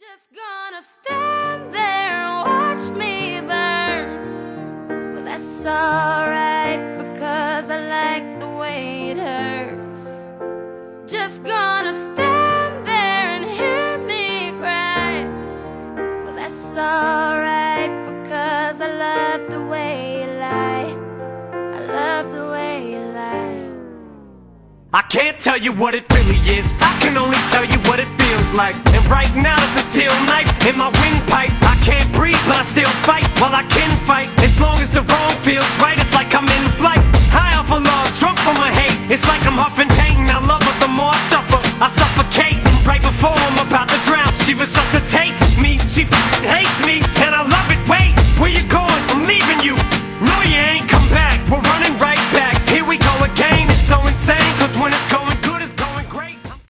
Just gonna stand there and watch me burn. Well, that's alright because I like the way it hurts. Just gonna stand there and hear me cry. Well, that's alright because I love the way you lie. I love the way you lie. I can't tell you what it really is I can only tell you what it feels like Right now it's a steel knife in my windpipe. I can't breathe but I still fight. While I can fight. As long as the wrong feels right It's like I'm in flight. High off of love, drunk from my hate. It's like I'm huffing pain. I love her the more I suffer. I suffocate Right before I'm about to drown. She resuscitates me. She hates me And I love it. Wait, where you going? I'm leaving you. No you ain't, come back. We're running right back. Here we go again. It's so insane Cause when it's going